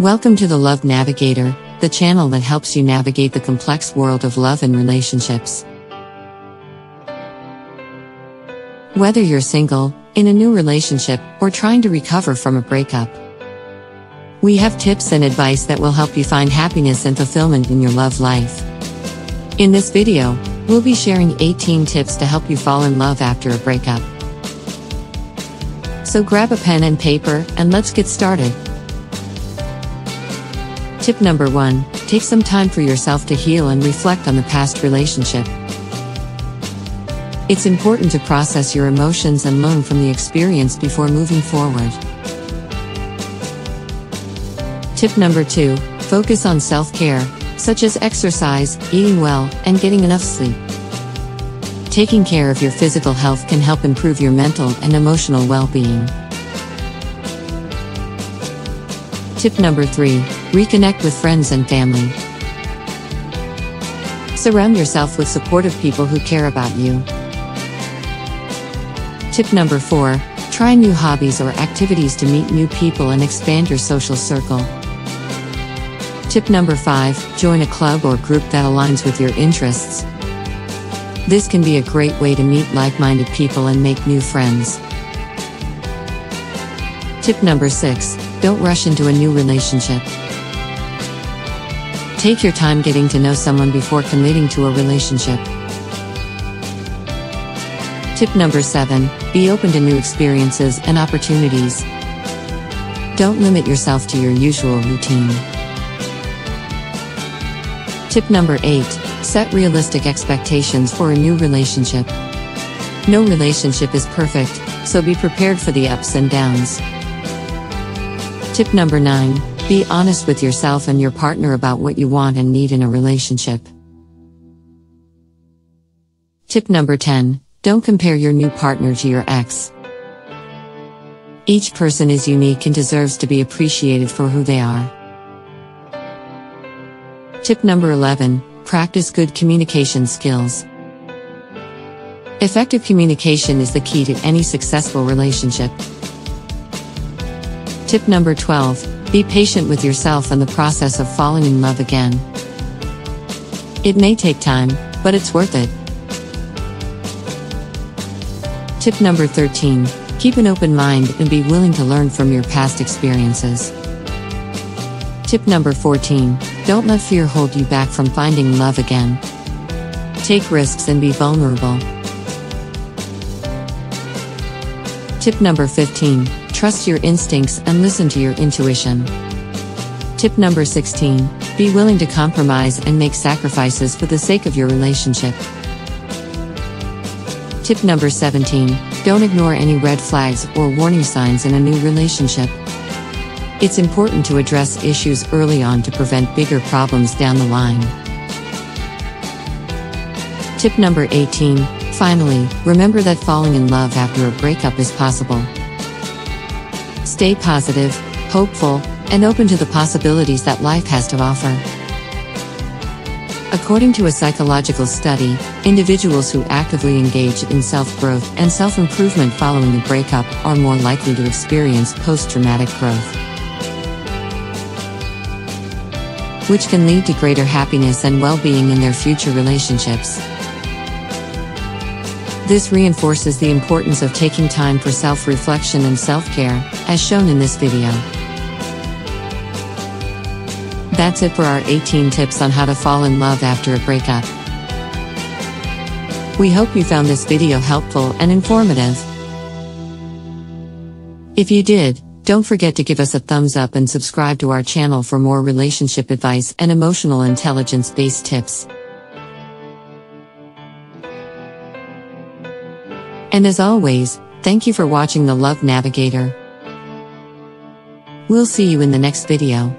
Welcome to the Love Navigator, the channel that helps you navigate the complex world of love and relationships. Whether you're single, in a new relationship, or trying to recover from a breakup, we have tips and advice that will help you find happiness and fulfillment in your love life. In this video, we'll be sharing 18 tips to help you fall in love after a breakup. So grab a pen and paper, and let's get started. Tip number 1 Take some time for yourself to heal and reflect on the past relationship. It's important to process your emotions and learn from the experience before moving forward. Tip number 2 Focus on self care, such as exercise, eating well, and getting enough sleep. Taking care of your physical health can help improve your mental and emotional well being. Tip number 3 Reconnect with friends and family. Surround yourself with supportive people who care about you. Tip number 4 Try new hobbies or activities to meet new people and expand your social circle. Tip number 5 Join a club or group that aligns with your interests. This can be a great way to meet like minded people and make new friends. Tip number 6 Don't rush into a new relationship. Take your time getting to know someone before committing to a relationship. Tip number 7 Be open to new experiences and opportunities. Don't limit yourself to your usual routine. Tip number 8 Set realistic expectations for a new relationship. No relationship is perfect, so be prepared for the ups and downs. Tip number 9 Be honest with yourself and your partner about what you want and need in a relationship. Tip number 10 Don't compare your new partner to your ex. Each person is unique and deserves to be appreciated for who they are. Tip number 11 Practice good communication skills. Effective communication is the key to any successful relationship. Tip number 12 Be patient with yourself and the process of falling in love again. It may take time, but it's worth it. Tip number 13 Keep an open mind and be willing to learn from your past experiences. Tip number 14 Don't let fear hold you back from finding love again. Take risks and be vulnerable. Tip number 15 Trust your instincts and listen to your intuition. Tip number 16 Be willing to compromise and make sacrifices for the sake of your relationship. Tip number 17 Don't ignore any red flags or warning signs in a new relationship. It's important to address issues early on to prevent bigger problems down the line. Tip number 18 Finally, remember that falling in love after a breakup is possible. Stay positive, hopeful, and open to the possibilities that life has to offer. According to a psychological study, individuals who actively engage in self growth and self improvement following a breakup are more likely to experience post traumatic growth, which can lead to greater happiness and well being in their future relationships. This reinforces the importance of taking time for self reflection and self care, as shown in this video. That's it for our 18 tips on how to fall in love after a breakup. We hope you found this video helpful and informative. If you did, don't forget to give us a thumbs up and subscribe to our channel for more relationship advice and emotional intelligence based tips. And as always, thank you for watching the Love Navigator. We'll see you in the next video.